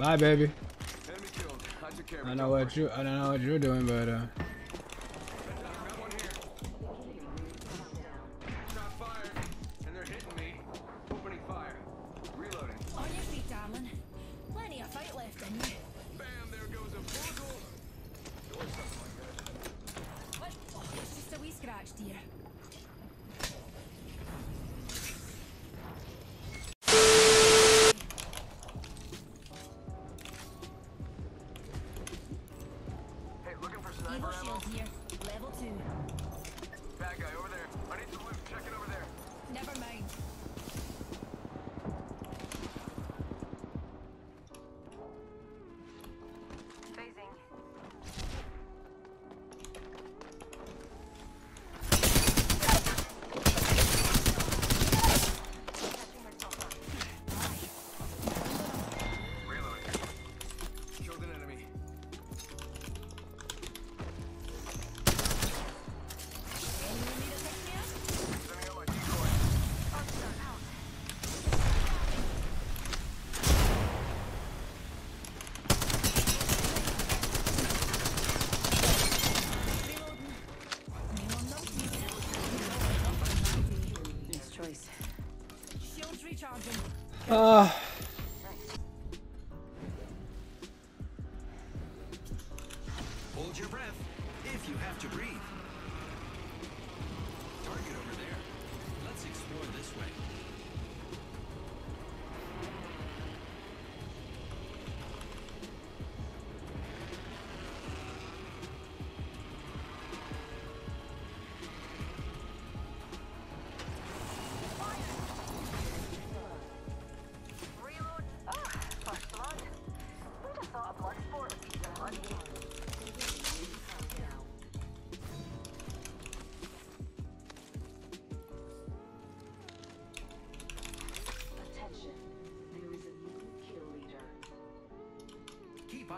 Bye, baby. I know what you I don't know what you're doing, but uh. Here. Level two. Bad guy over there. I need some loot. Check it over there. Never mind.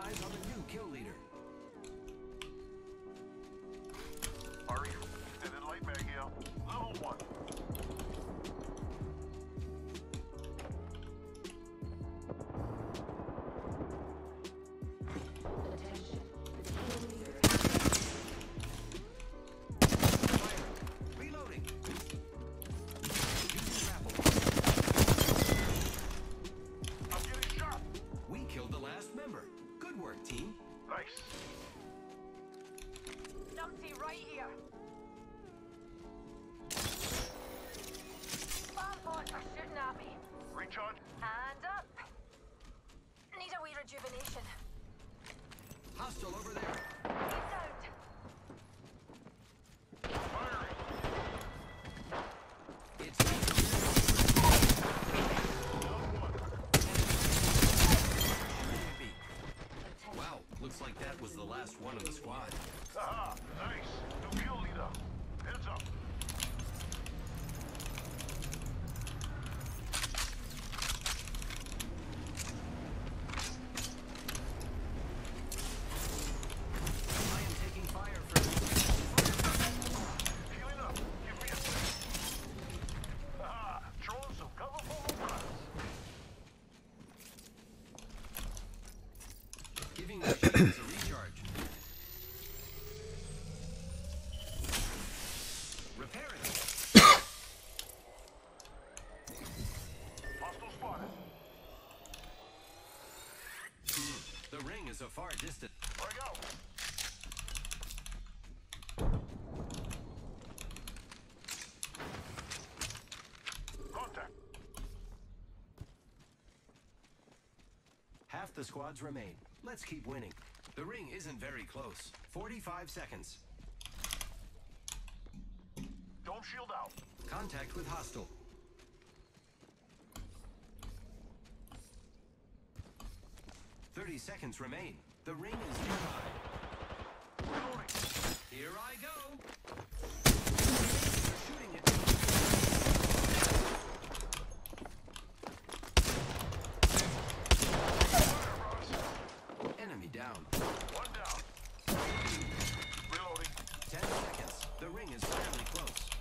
Eyes on the new kill leader. Work, team. Nice. Numpty right here. Spam bots are shooting at me. Recharge. Hand up. Need a wee rejuvenation. Hostile over there. He's out. Firing. It's Level one. enemy. Wow, looks like that was the last one of the squad. Aha, nice. New kill leader. Heads up. I am taking fire for Healing up. Give me a sec. Aha, throwing some cover for my friends. giving the shields a recharge. Repairing. Hostile spotted. The ring is a far distance. Frag out. Contact. Half the squads remain. Let's keep winning. The ring isn't very close. 45 seconds. Don't shield out. Contact with hostile. Thirty seconds remain. The ring is nearby. Here I go. Shooting at me. Enemy down. One down. Reloading. Ten seconds. The ring is fairly close.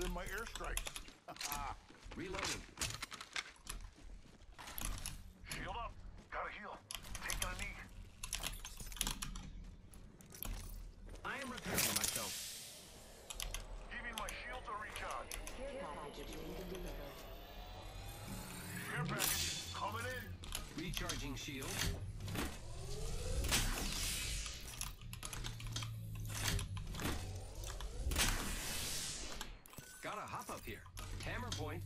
than my airstrikes. Reloading. Shield up. Gotta heal. Taking a knee. I am repairing myself. Giving my shields a recharge. Care package being delivered. Care package coming in. Recharging shield. Gotta hop up here. Hammer point.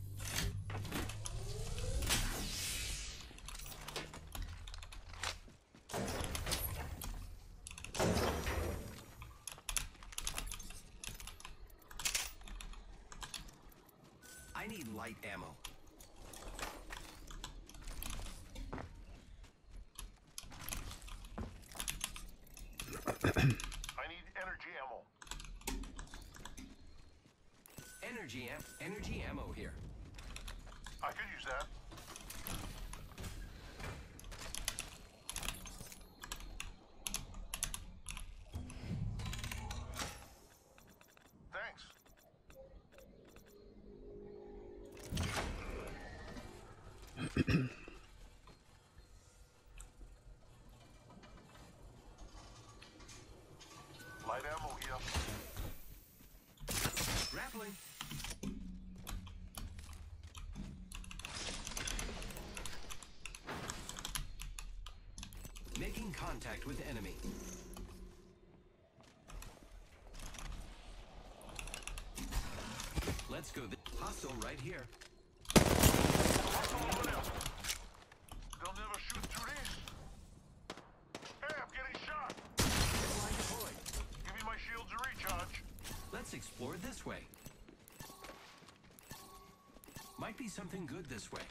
I need light ammo. I need energy ammo. Energy am energy ammo here. Contact with enemy. Let's go. Hostile right here. Hostile over there. They'll never shoot through this. Hey, I'm getting shot. Line deployed. Giving my shields a recharge. Let's explore this way. Might be something good this way.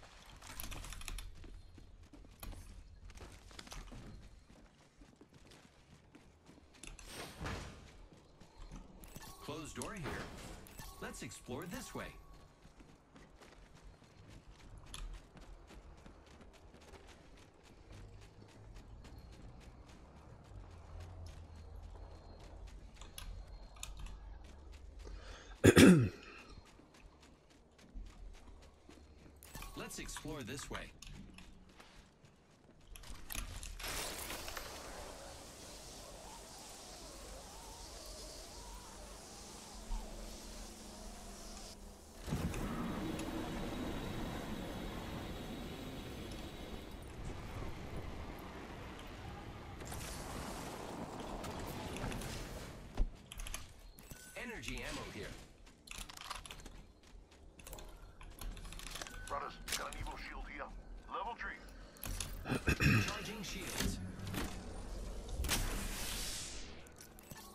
Closed door here. Let's explore this way. Let's explore this way. Energy ammo here. Brothers, got an Evo shield here. Level three. Charging shields.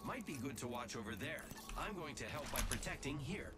Might be good to watch over there. I'm going to help by protecting here.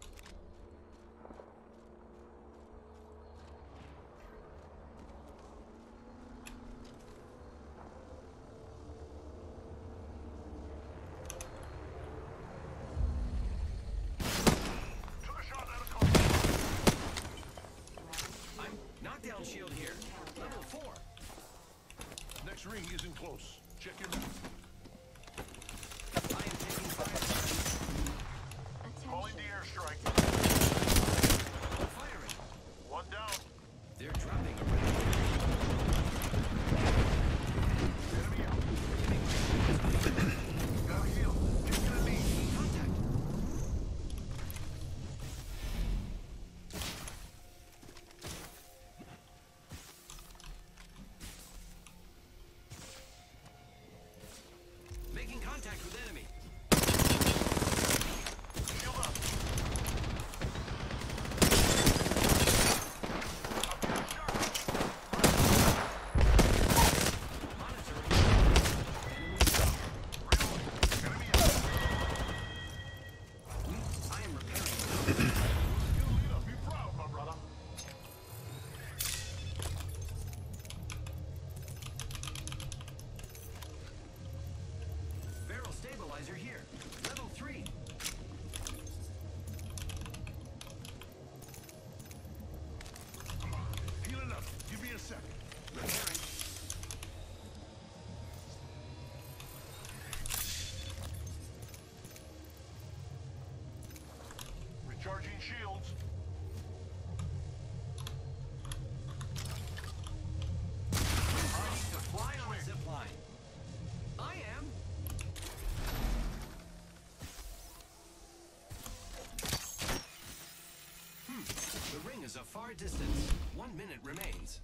Far distance. One minute remains.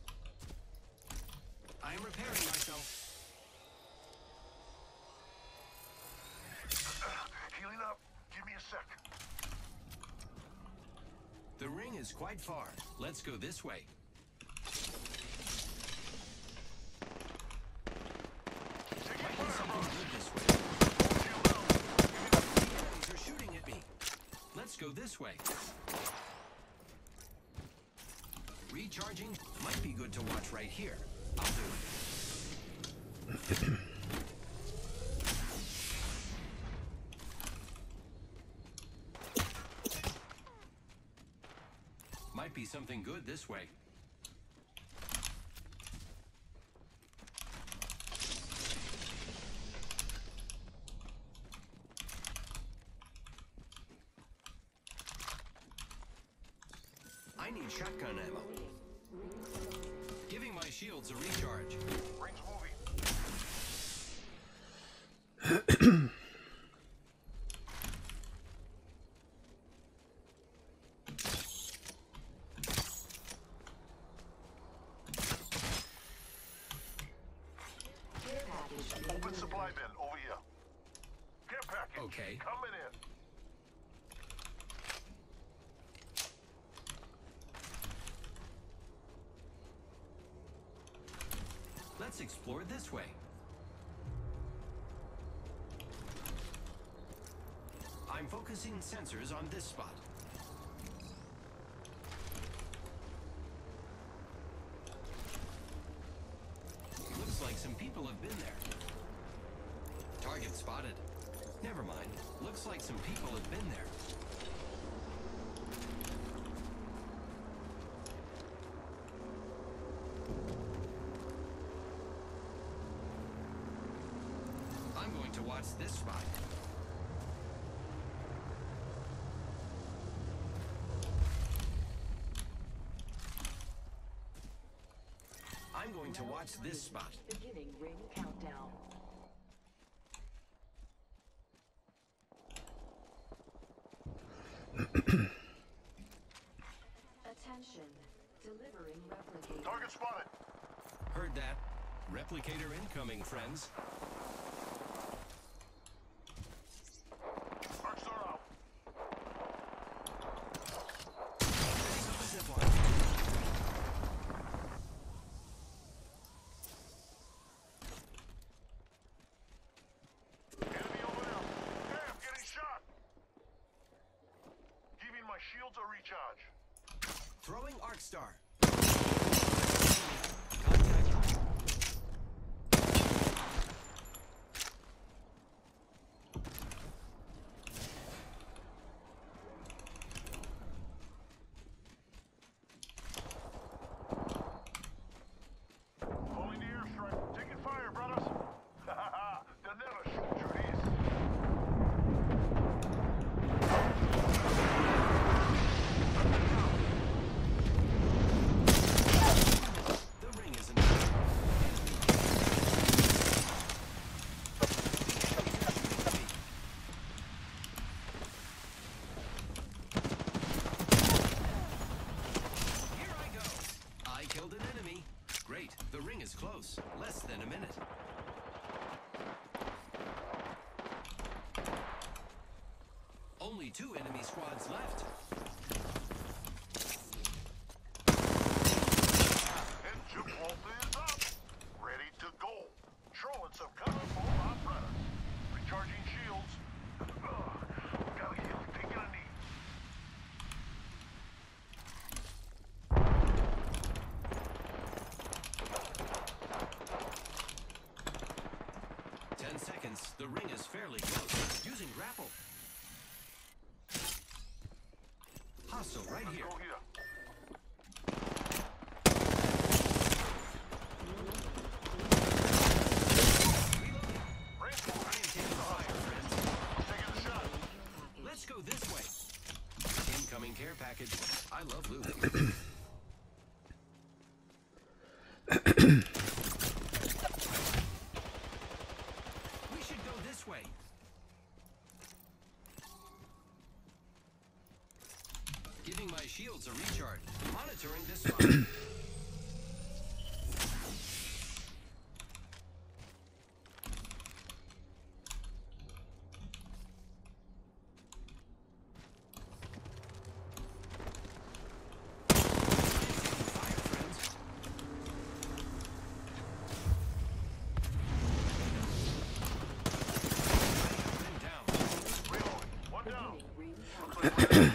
I am repairing myself. Uh, Healing up. Give me a sec. The ring is quite far. Let's go this way. Taking Might be fire, something bros. good this way. Shield out. The enemies are shooting at me. Let's go this way. Recharging might be good to watch right here. I'll do it. Might be something good this way. Okay. Coming in. Let's explore this way. I'm focusing sensors on this spot. Looks like some people have been there. Target spotted. Never mind. Looks like some people have been there. I'm going to watch this spot. I'm going to watch this spot. Beginning ring countdown. Attention. Delivering replicator. Target spotted. Heard that. Replicator incoming, friends. Arc star out. Zipline. Enemy over there. Damn, getting shot. Giving my shields a recharge. Throwing Arc Star. Contact. Calling the airstrike. Taking fire, brothers. Ha ha ha. They'll never shoot through these. The ring isn't. Here I go. I killed an enemy. Great. The ring is close. Less than a minute. Only two enemy squads left. Engine pulse is up. Ready to go. Throwing some cover for my brothers. Recharging shields. Ugh, gotta heal. Taking a knee. Ten seconds. The ring is fairly close. Using grapple. Hostile right here. Reloading. Range I am taking fire, friends. Taking a shot. Let's go this way. Incoming care package. I love loot. we should go this way. Giving recharge. Monitoring this spot. One down. Ring countdown.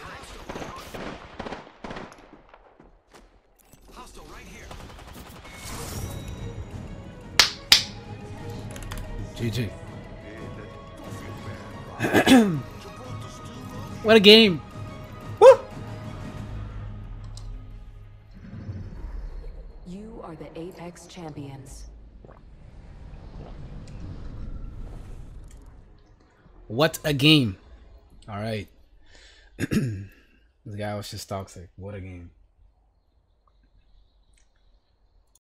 Hostile right here. GG. what a game. Woo! You are the Apex champions. What a game. All right. this guy was just toxic. What a game.